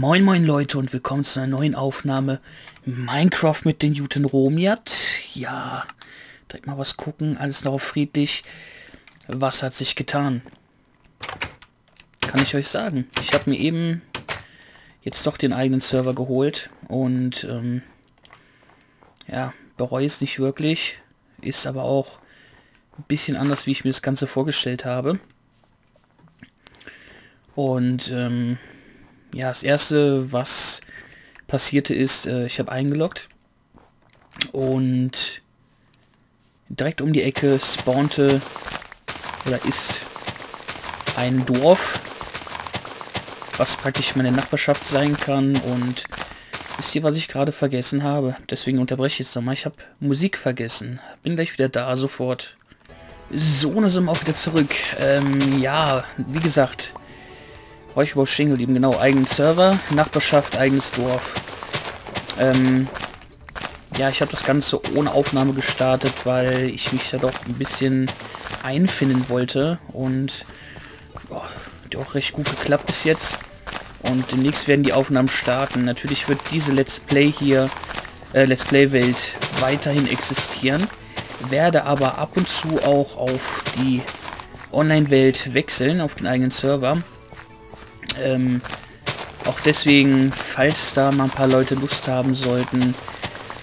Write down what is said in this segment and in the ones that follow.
Moin moin Leute und willkommen zu einer neuen Aufnahme Minecraft mit den Juten Romiat. Ja, direkt mal was gucken, alles noch friedlich. Was hat sich getan? Kann ich euch sagen. Ich habe mir eben jetzt doch den eigenen Server geholt und ähm, ja, bereue es nicht wirklich. Ist aber auch ein bisschen anders, wie ich mir das Ganze vorgestellt habe. Und ähm, ja, das erste, was passierte ist, äh, ich habe eingeloggt und direkt um die Ecke spawnte oder ist ein Dorf, was praktisch meine Nachbarschaft sein kann und wisst ihr, was ich gerade vergessen habe? Deswegen unterbreche ich jetzt nochmal. Ich habe Musik vergessen. Bin gleich wieder da, sofort. So, dann sind wir auch wieder zurück. Ähm, ja, wie gesagt, ich überhaupt stehen geblieben? Genau, eigenen Server, Nachbarschaft, eigenes Dorf. Ähm, ja, ich habe das Ganze ohne Aufnahme gestartet, weil ich mich da doch ein bisschen einfinden wollte. Und boah, hat auch recht gut geklappt bis jetzt. Und demnächst werden die Aufnahmen starten. Natürlich wird diese Let's Play hier, äh, Let's Play Welt weiterhin existieren. Werde aber ab und zu auch auf die Online-Welt wechseln, auf den eigenen Server. Ähm, auch deswegen, falls da mal ein paar Leute Lust haben sollten,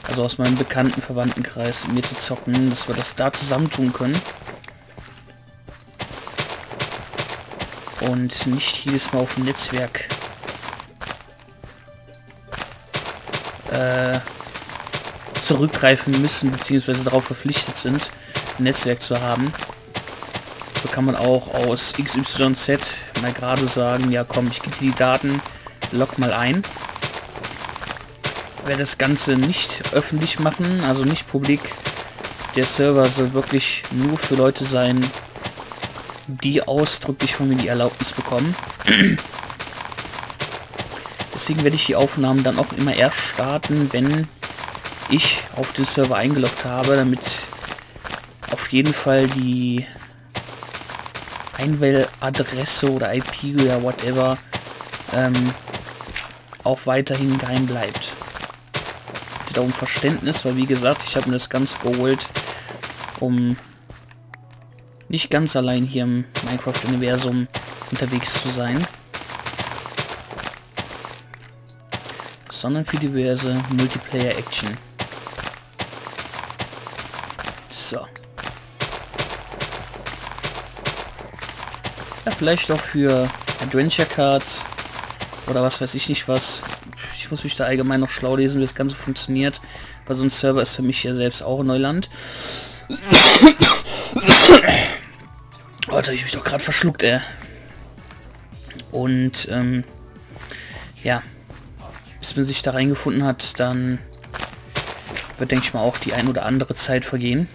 also aus meinem bekannten Verwandtenkreis, mit mir zu zocken, dass wir das da zusammentun können. Und nicht jedes Mal auf dem Netzwerk äh, zurückgreifen müssen, beziehungsweise darauf verpflichtet sind, ein Netzwerk zu haben. So kann man auch aus XYZ mal gerade sagen, ja komm, ich gebe die Daten, log mal ein. Werde das Ganze nicht öffentlich machen, also nicht publik. Der Server soll wirklich nur für Leute sein, die ausdrücklich von mir die Erlaubnis bekommen. Deswegen werde ich die Aufnahmen dann auch immer erst starten, wenn ich auf den Server eingeloggt habe, damit auf jeden Fall die Einwähladresse oder IP oder whatever ähm, auch weiterhin geheim bleibt. Bitte um Verständnis, weil wie gesagt, ich habe mir das Ganze geholt, um nicht ganz allein hier im Minecraft-Universum unterwegs zu sein, sondern für diverse Multiplayer-Action. So. Ja, vielleicht auch für Adventure Cards oder was weiß ich nicht was. Ich muss mich da allgemein noch schlau lesen, wie das Ganze funktioniert, weil so ein Server ist für mich ja selbst auch Neuland. Alter, ich mich doch gerade verschluckt, ey. Und, ähm, ja, bis man sich da reingefunden hat, dann wird, denke ich mal, auch die ein oder andere Zeit vergehen.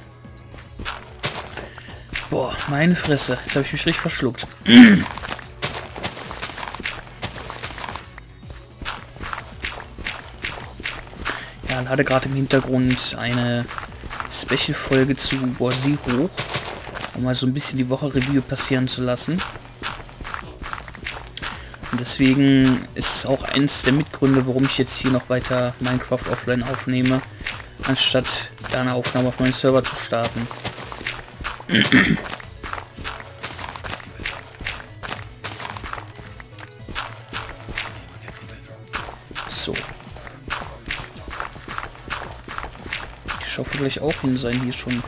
Meine Fresse. Jetzt habe ich mich richtig verschluckt. ja, lade gerade im Hintergrund eine Special-Folge zu Borsi hoch, um mal so ein bisschen die Woche Review passieren zu lassen. Und deswegen ist auch eins der Mitgründe, warum ich jetzt hier noch weiter Minecraft Offline aufnehme, anstatt da eine Aufnahme auf meinen Server zu starten. gleich auch hin sein hier schon.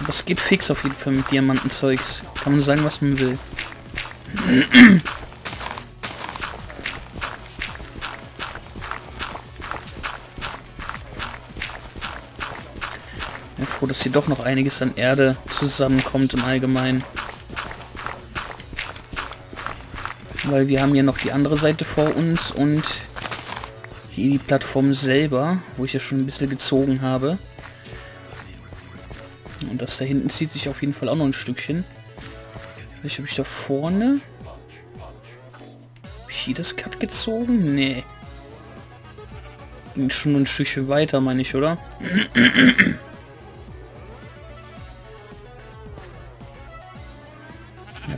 Aber es geht fix auf jeden Fall mit Diamantenzeugs. Kann man sagen, was man will. Froh, dass hier doch noch einiges an Erde zusammenkommt im Allgemeinen. Weil wir haben hier noch die andere Seite vor uns und hier die Plattform selber, wo ich ja schon ein bisschen gezogen habe. Und das da hinten zieht sich auf jeden Fall auch noch ein Stückchen. Vielleicht habe ich da vorne... Habe ich hier das Cut gezogen? Nee. Ging schon ein Stückchen weiter, meine ich, oder?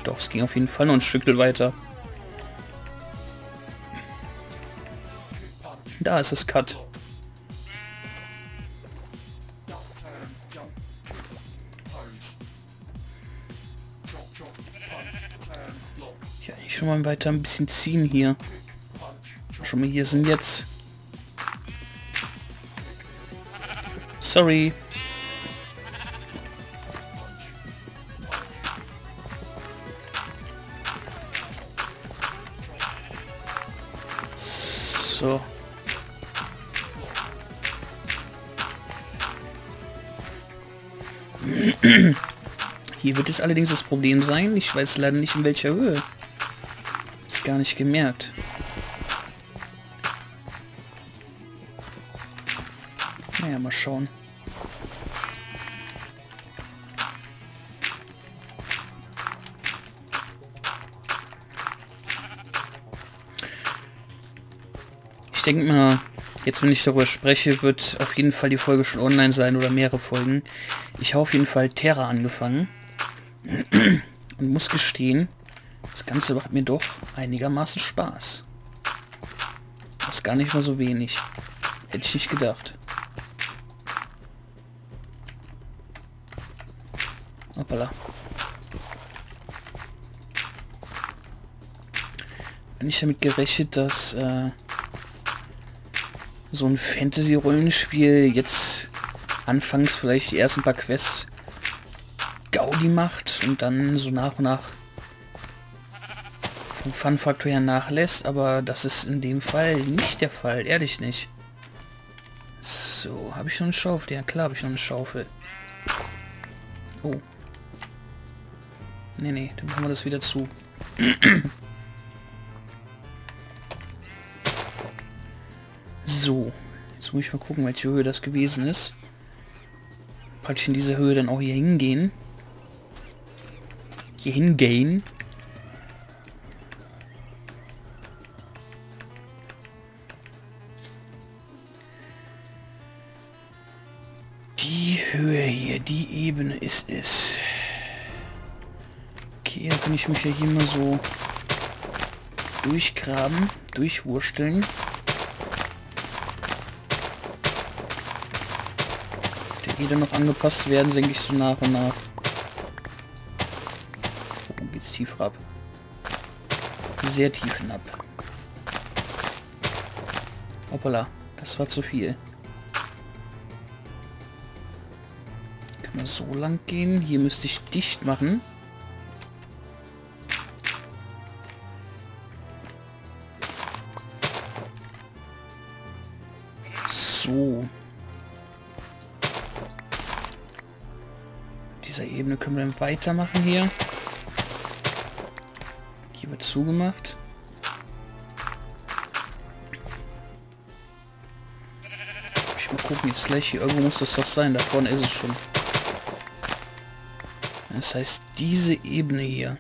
Doch, es ging auf jeden Fall noch ein Stückchen weiter. Da ist das Cut. Ja, ich schon mal weiter ein bisschen ziehen hier. Schon mal hier sind jetzt. Sorry. Hier wird es allerdings das Problem sein. Ich weiß leider nicht in welcher Höhe. Ist gar nicht gemerkt. Naja, mal schauen. Jetzt, wenn ich darüber spreche, wird auf jeden Fall die Folge schon online sein oder mehrere Folgen. Ich habe auf jeden Fall Terra angefangen. Und muss gestehen, das Ganze macht mir doch einigermaßen Spaß. Das ist gar nicht mal so wenig. Hätte ich nicht gedacht. Hoppala. Ich damit gerechnet, dass äh, so ein Fantasy-Rollenspiel jetzt anfangs vielleicht die ersten paar Quests Gaudi macht und dann so nach und nach vom Fun-Faktor her nachlässt, aber das ist in dem Fall nicht der Fall, ehrlich nicht. So, habe ich schon eine Schaufel? Ja klar, habe ich schon eine Schaufel. Oh. Nee, nee, dann machen wir das wieder zu. So. Jetzt muss ich mal gucken, welche Höhe das gewesen ist. Praktisch in dieser Höhe dann auch hier hingehen. Hier hingehen. Die Höhe hier, die Ebene ist es. Okay, dann kann ich mich ja hier mal so durchgraben, durchwursteln. Wieder noch angepasst werden, denke ich so nach und nach. Oh, geht's tiefer ab. Sehr tief hinab. Hoppala, das war zu viel. Kann man so lang gehen? Hier müsste ich dicht machen. Dieser Ebene können wir dann weitermachen hier. Hier wird zugemacht. Ich mal gucken, jetzt gleich hier irgendwo muss das doch sein. Da vorne ist es schon. Das heißt, diese Ebene hier.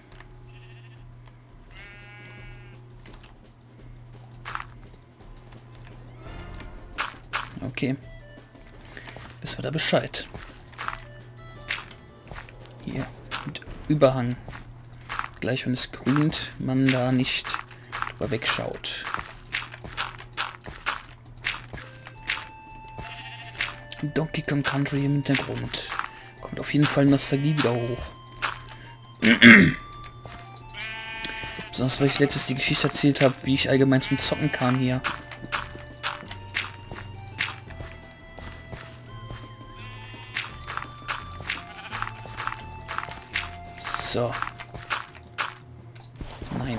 Okay. Wissen wir da Bescheid. Überhang. Gleich wenn es grünt, man da nicht drüber wegschaut. Donkey Kong Country im Hintergrund. Kommt auf jeden Fall Nostalgie wieder hoch. Besonders weil ich letztes die Geschichte erzählt habe, wie ich allgemein zum Zocken kam hier. So. Nein.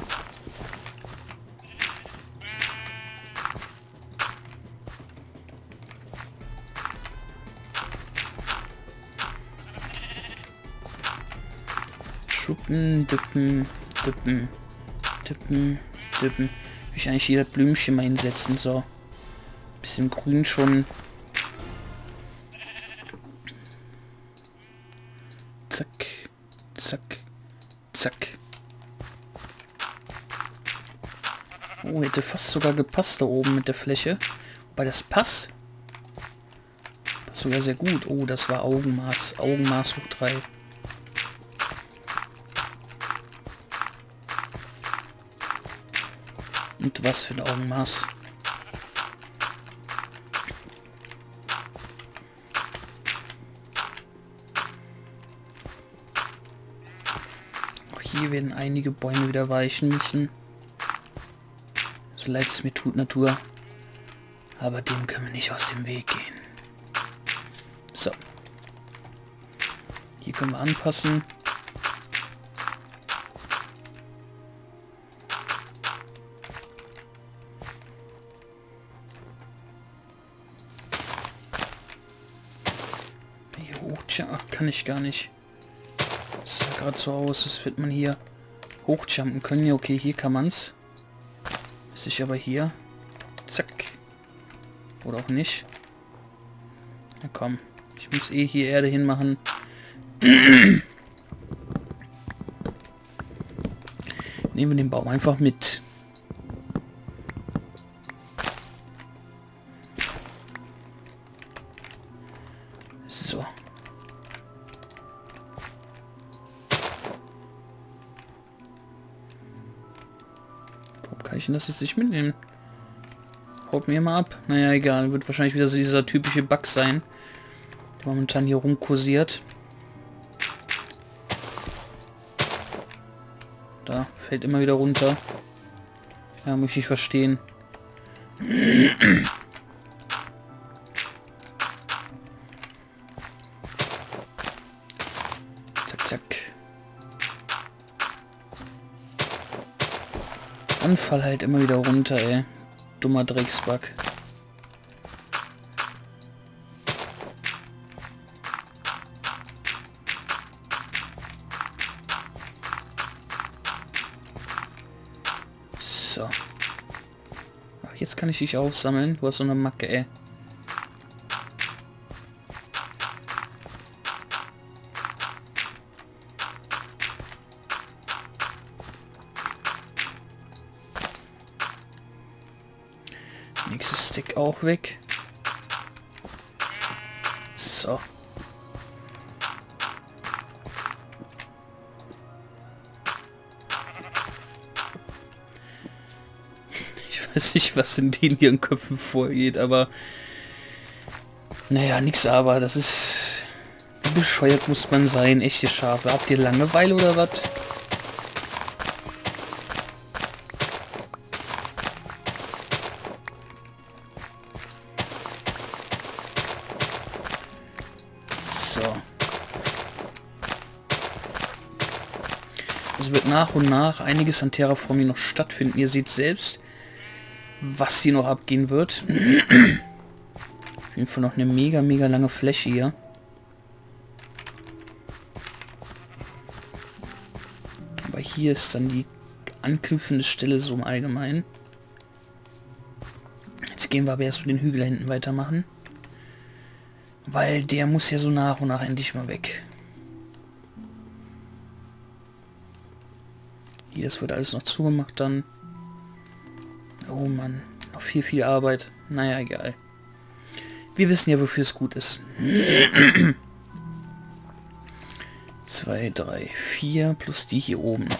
Schuppen, Dippen, Dippen, Dippen. Will ich eigentlich jeder Blümchen mal hinsetzen, so. Bisschen grün schon Oh, hätte fast sogar gepasst da oben mit der Fläche. Weil das passt. Passt sogar sehr gut. Oh, das war Augenmaß. Augenmaß hoch 3. Und was für ein Augenmaß. Auch hier werden einige Bäume wieder weichen müssen. So leid es mir tut, Natur. Aber dem können wir nicht aus dem Weg gehen. So. Hier können wir anpassen. Hier hoch, kann ich gar nicht. Das sah gerade so aus, als wird man hier hochjumpen können. Ja, okay, hier kann man's. Ist ich aber hier. Zack. Oder auch nicht. Na komm. Ich muss eh hier Erde hinmachen. Nehmen wir den Baum einfach mit. Ich denn das jetzt nicht mitnehmen? Haut mir mal ab. Naja, egal. Wird wahrscheinlich wieder so dieser typische Bug sein, der momentan hier rumkursiert. Da, fällt immer wieder runter. Ja, muss ich verstehen. Anfall halt immer wieder runter, ey. Dummer Drecksbug. So. Ach, jetzt kann ich dich aufsammeln. Du hast so eine Macke, ey. Nächstes Stick auch weg. So. Ich weiß nicht, was in den ihren Köpfen vorgeht, aber... Naja, nix aber. Das ist... Wie bescheuert muss man sein? Echte Schafe. Habt ihr Langeweile oder was? Nach und nach einiges an Terraforming noch stattfinden. Ihr seht selbst, was hier noch abgehen wird. Auf jeden Fall noch eine mega, mega lange Fläche hier. Aber hier ist dann die anknüpfende Stelle so im Allgemeinen. Jetzt gehen wir aber erst mit den Hügel hinten weitermachen. Weil der muss ja so nach und nach endlich mal weg. Hier, das wird alles noch zugemacht dann. Oh Mann, noch viel, viel Arbeit. Naja, egal. Wir wissen ja, wofür es gut ist. 2, 3, 4 plus die hier oben noch.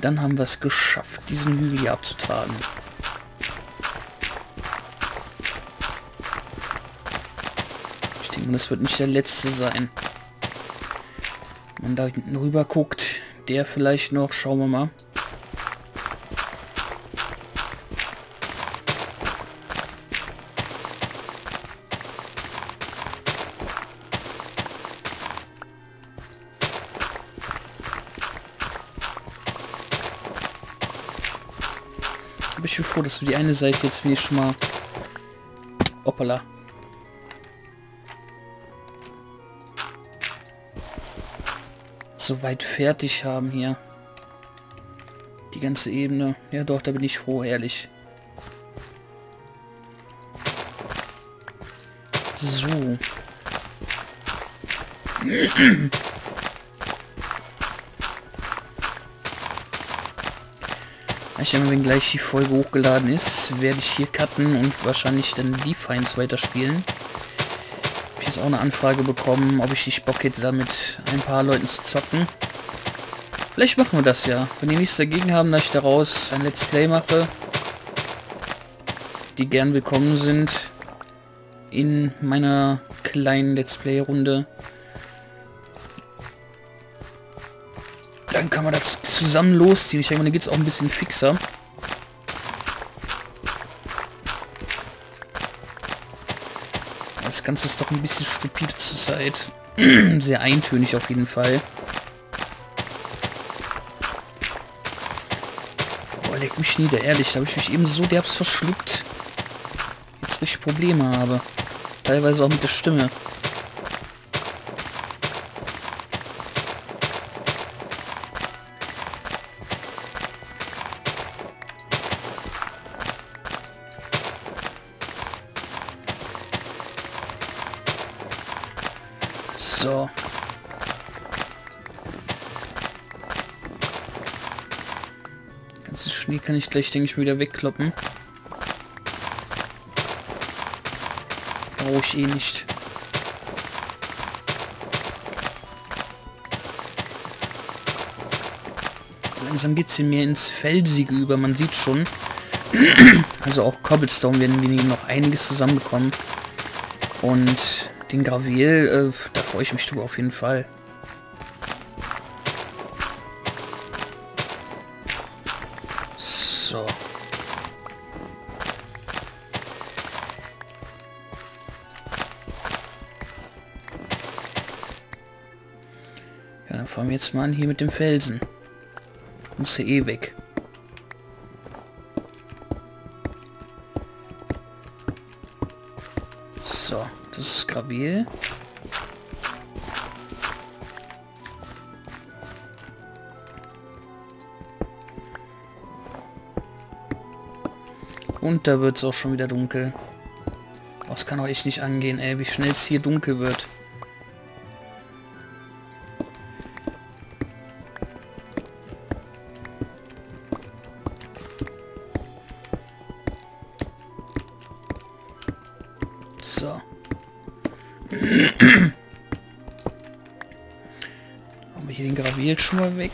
Dann haben wir es geschafft, diesen Hügel hier abzutragen. Ich denke, das wird nicht der letzte sein. Wenn man da hinten rüber guckt, der vielleicht noch, schauen wir mal. Aber ich bin froh, dass wir die eine Seite jetzt wie schon mal... Hoppala. Soweit fertig haben hier. Die ganze Ebene. Ja doch, da bin ich froh, ehrlich. So. Ich denke, wenn gleich die Folge hochgeladen ist, werde ich hier cutten und wahrscheinlich dann die Feinds weiterspielen. Jetzt auch eine Anfrage bekommen, ob ich nicht Bock hätte, damit ein paar Leuten zu zocken. Vielleicht machen wir das ja. Wenn die nichts dagegen haben, dass ich daraus ein Let's Play mache, die gern willkommen sind in meiner kleinen Let's Play-Runde. Dann kann man das zusammen losziehen. Ich denke mal, dann geht es auch ein bisschen fixer. Das Ganze ist doch ein bisschen stupide zur Zeit. Sehr eintönig auf jeden Fall. Boah, leck mich nieder, ehrlich. Da habe ich mich eben so derbst verschluckt. Jetzt richtig Probleme habe. Teilweise auch mit der Stimme. Ganzes Schnee kann ich gleich, denke ich, wieder wegkloppen. Brauche ich eh nicht. Langsam geht es hier mehr ins Felsige über, man sieht schon. also auch Cobblestone werden wir noch einiges zusammenbekommen. Und den Graviel, äh, da freue ich mich drüber auf jeden Fall. Jetzt mal an hier mit dem Felsen. Muss ja eh weg. So, das ist Gravier. Und da wird es auch schon wieder dunkel. Das kann euch nicht angehen, ey, wie schnell es hier dunkel wird. Mal weg.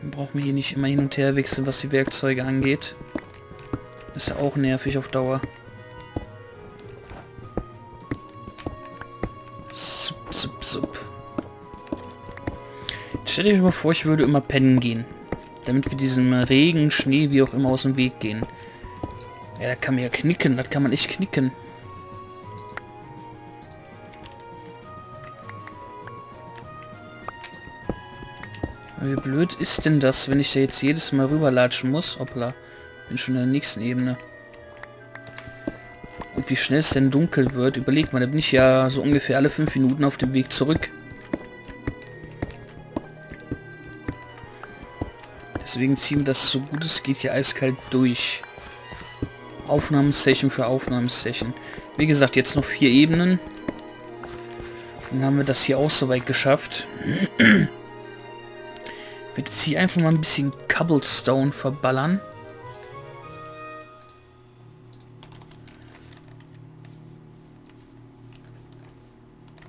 Dann brauchen wir hier nicht immer hin und her wechseln, was die Werkzeuge angeht. ist ja auch nervig auf Dauer. Sup, sup, sup. Stellt euch mal vor, ich würde immer pennen gehen damit wir diesem Regen, Schnee, wie auch immer aus dem Weg gehen. Ja, da kann man ja knicken, das kann man echt knicken. Wie blöd ist denn das, wenn ich da jetzt jedes Mal rüberlatschen muss? Hoppla, bin schon in der nächsten Ebene. Und wie schnell es denn dunkel wird, überlegt mal, da bin ich ja so ungefähr alle fünf Minuten auf dem Weg zurück. Deswegen ziehen wir das so gut es geht hier eiskalt durch. Aufnahmesession für Aufnahmesession. Wie gesagt, jetzt noch vier Ebenen. Dann haben wir das hier auch soweit geschafft. Werde jetzt hier einfach mal ein bisschen Cobblestone verballern.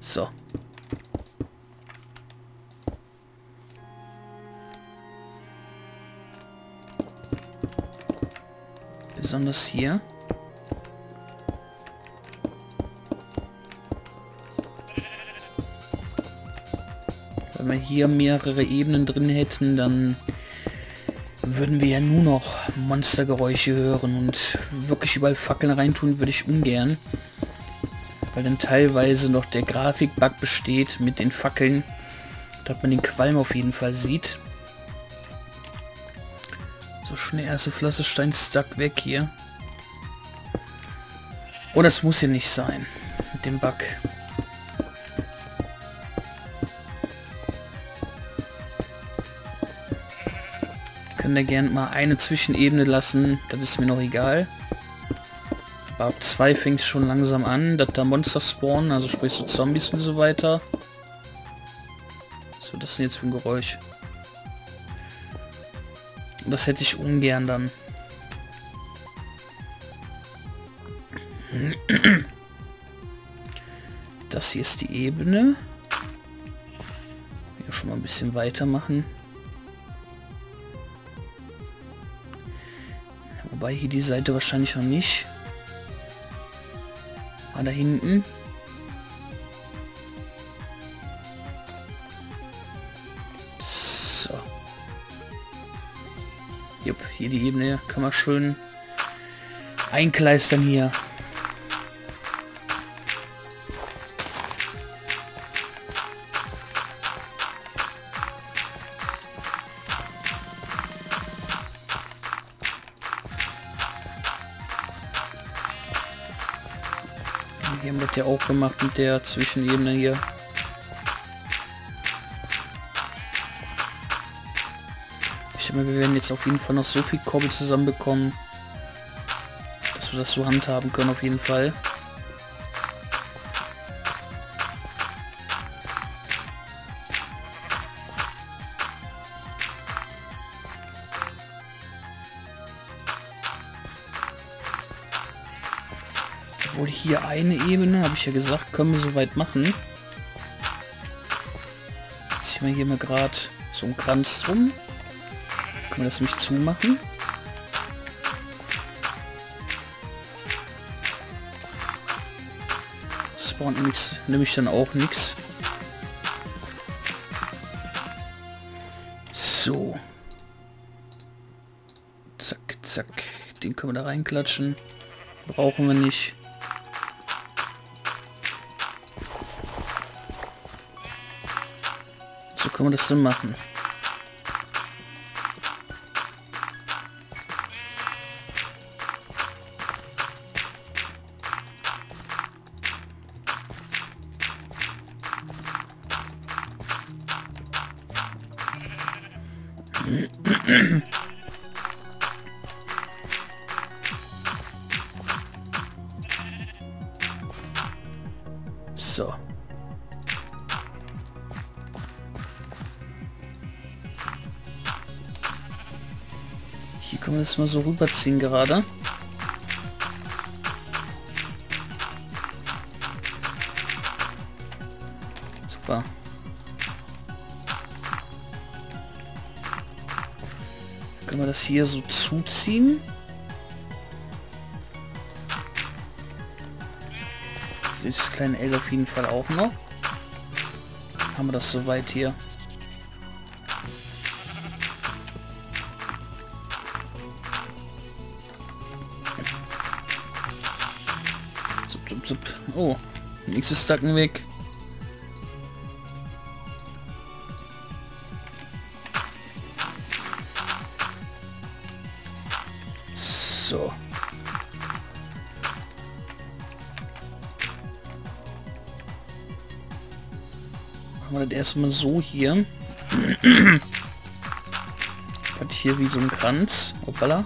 So. besonders hier. Wenn wir hier mehrere Ebenen drin hätten, dann würden wir ja nur noch Monstergeräusche hören und wirklich überall Fackeln reintun würde ich ungern. Weil dann teilweise noch der Grafikbug besteht mit den Fackeln, dass man den Qualm auf jeden Fall sieht. So, schon der erste Pflasterstein stuck weg hier. Oh, das muss hier nicht sein. Mit dem Bug. Können da gerne mal eine Zwischenebene lassen. Das ist mir noch egal. Aber ab 2 fängt es schon langsam an, dass da Monster spawnen, also sprich so Zombies und so weiter. Wird das denn jetzt für ein Geräusch? Das hätte ich ungern dann. Das hier ist die Ebene. Hier schon mal ein bisschen weitermachen. Wobei hier die Seite wahrscheinlich noch nicht. Ah, da hinten. So. Jupp, hier die Ebene kann man schön einkleistern hier. Wir haben das ja auch gemacht mit der Zwischenebene hier. Ich denke wir werden jetzt auf jeden Fall noch so viel Korbel zusammenbekommen, dass wir das so handhaben können auf jeden Fall. Obwohl hier eine Ebene, habe ich ja gesagt, können wir soweit machen. Ziehen wir hier mal gerade so einen Kranz drum. Können wir das nämlich zumachen. Spawnt nämlich, nämlich dann auch nichts. So. Zack, zack. Den können wir da reinklatschen. Brauchen wir nicht. So können wir das dann machen. Das mal so rüberziehen gerade. Super. Können wir das hier so zuziehen? Dieses kleine L auf jeden Fall auch noch. Haben wir das soweit hier. Zup. Oh, nächstes Stacken weg. So. Machen wir das erstmal so hier. Hat hier wie so ein Kranz. Hoppala.